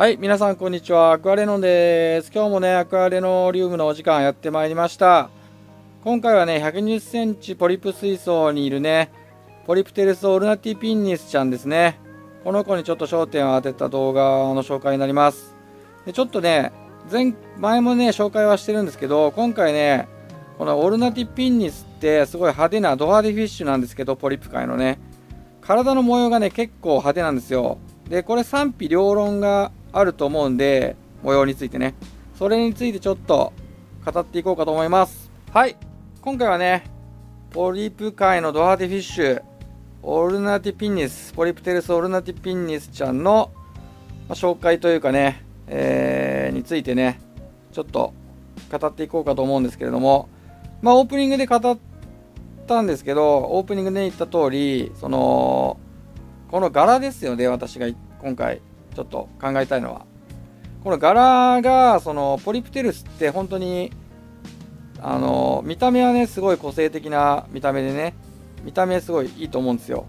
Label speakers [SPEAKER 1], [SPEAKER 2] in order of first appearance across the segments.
[SPEAKER 1] はい、皆さんこんにちは。アクアレノンです。今日もね、アクアレノリウムのお時間やってまいりました。今回はね、120センチポリプ水槽にいるね、ポリプテレスオルナティピンニスちゃんですね。この子にちょっと焦点を当てた動画の紹介になります。でちょっとね、前、前もね、紹介はしてるんですけど、今回ね、このオルナティピンニスってすごい派手なド派手フィッシュなんですけど、ポリプ界のね。体の模様がね、結構派手なんですよ。で、これ賛否両論があると思うんで、模様についてね。それについてちょっと語っていこうかと思います。はい。今回はね、ポリプ界のド派手フィッシュ、オルナティピンニス、ポリプテレスオルナティピンニスちゃんの、ま、紹介というかね、えー、についてね、ちょっと語っていこうかと思うんですけれども、まあ、オープニングで語ったんですけど、オープニングで言った通り、その、この柄ですよね、私が今回ちょっと考えたいのは。この柄が、その、ポリプテルスって本当に、あの、見た目はね、すごい個性的な見た目でね、見た目すごいいいと思うんですよ。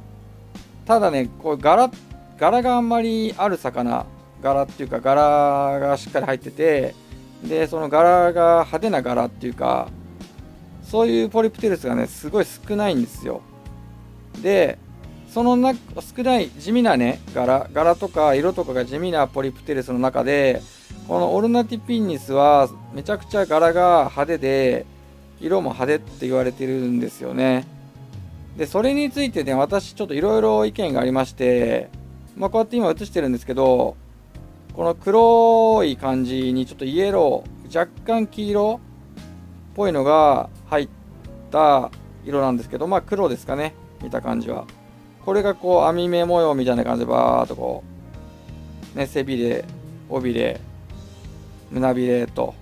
[SPEAKER 1] ただね、こう柄、柄があんまりある魚、柄っていうか、柄がしっかり入ってて、で、その柄が派手な柄っていうか、そういうポリプテルスがねすごい少ないんですよでそのな少ない地味なね柄柄とか色とかが地味なポリプテルスの中でこのオルナティピンニスはめちゃくちゃ柄が派手で色も派手って言われてるんですよねでそれについてね私ちょっといろいろ意見がありましてまあこうやって今映してるんですけどこの黒い感じにちょっとイエロー若干黄色っぽいのが入った色なんですけど、まあ黒ですかね、見た感じは。これがこう網目模様みたいな感じでバーっとこう、ね、背びれ、尾びれ、胸びれと、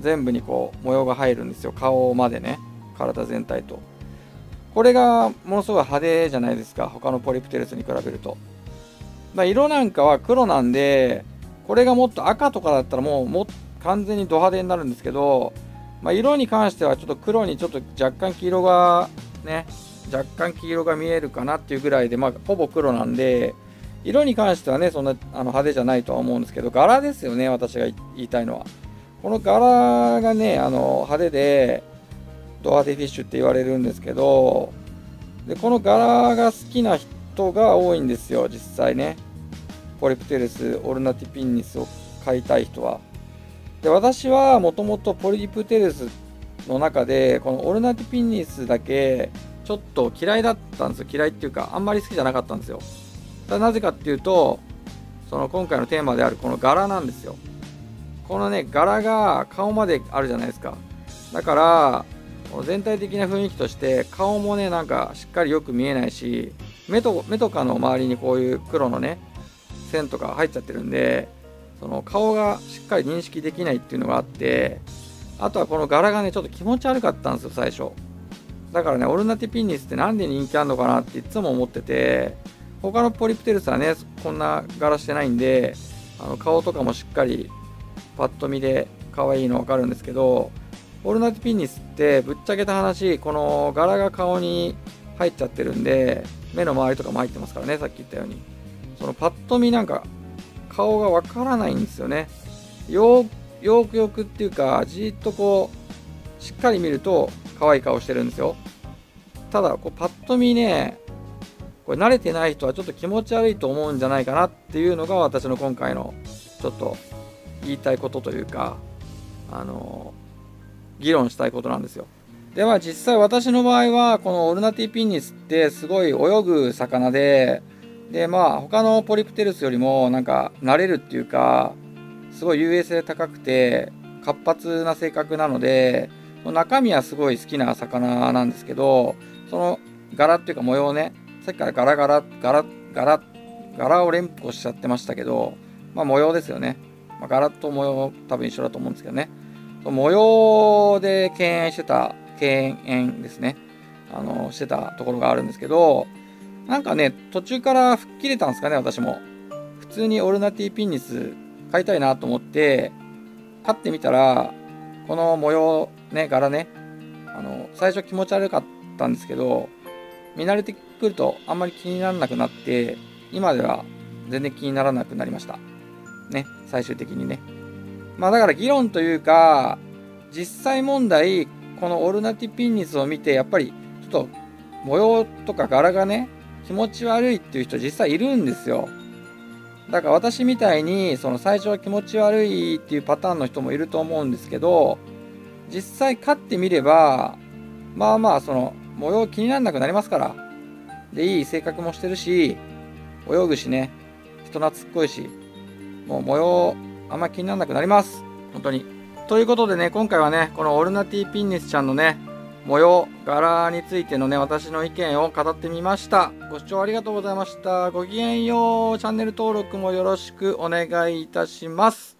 [SPEAKER 1] 全部にこう模様が入るんですよ。顔までね、体全体と。これがものすごい派手じゃないですか、他のポリプテレスに比べると。まあ、色なんかは黒なんで、これがもっと赤とかだったらもうも完全にド派手になるんですけど、まあ、色に関してはちょっと黒にちょっと若干黄色がね若干黄色が見えるかなっていうぐらいで、まあ、ほぼ黒なんで色に関してはねそんなあの派手じゃないとは思うんですけど柄ですよね私が言いたいのは。この柄がねあの派手でドアデフィッシュって言われるんですけどでこの柄が好きな人が多いんですよ実際ね。ポリプテレスオルナティピンニスを買いたい人は。で私はもともとポリプテレスの中でこのオルナティピンニスだけちょっと嫌いだったんですよ。嫌いっていうかあんまり好きじゃなかったんですよ。なぜかっていうとその今回のテーマであるこの柄なんですよ。このね柄が顔まであるじゃないですか。だから全体的な雰囲気として顔もねなんかしっかりよく見えないし目と目とかの周りにこういう黒のね線とか入っちゃってるんでその顔がしっかり認識できないっていうのがあってあとはこの柄がねちょっと気持ち悪かったんですよ最初。だからねオルナティピンニスって何で人気あるのかなっていつも思ってて他のポリプテルスはねこんな柄してないんであの顔とかもしっかりパッと見で可愛いの分かるんですけどオルナティピンニスってぶっちゃけた話この柄が顔に入っちゃってるんで目の周りとかも入ってますからねさっき言ったようにそのパッと見なんか顔がわからないんですよね。よよくよくっていうか、じっとこう、しっかり見ると可愛い顔してるんですよ。ただ、こうパッと見ね、これ慣れてない人はちょっと気持ち悪いと思うんじゃないかなっていうのが私の今回のちょっと言いたいことというか、あの議論したいことなんですよ。では実際私の場合はこのオルナティピンニスってすごい泳ぐ魚ででまあ他のポリプテルスよりもなんか慣れるっていうかすごい優位性高くて活発な性格なので中身はすごい好きな魚なんですけどその柄っていうか模様ねさっきからガラガラガラガラ柄を連呼しちゃってましたけどまあ模様ですよね、まあ、柄と模様多分一緒だと思うんですけどね。模様で敬遠してた敬遠ですね。あのしてたところがあるんですけどなんかね、途中から吹っ切れたんですかね、私も。普通にオルナティピンニス買いたいなと思って、買ってみたら、この模様、ね、柄ね、あの、最初気持ち悪かったんですけど、見慣れてくるとあんまり気にならなくなって、今では全然気にならなくなりました。ね、最終的にね。まあだから議論というか、実際問題、このオルナティピンニスを見て、やっぱりちょっと模様とか柄がね、気持ち悪いっていう人実際いるんですよ。だから私みたいに、その最初は気持ち悪いっていうパターンの人もいると思うんですけど、実際勝ってみれば、まあまあその模様気にならなくなりますから。で、いい性格もしてるし、泳ぐしね、人懐っこいし、もう模様あんま気にならなくなります。本当に。ということでね、今回はね、このオルナティピンニスちゃんのね、模様、柄についてのね、私の意見を語ってみました。ご視聴ありがとうございました。ごきげんよう。チャンネル登録もよろしくお願いいたします。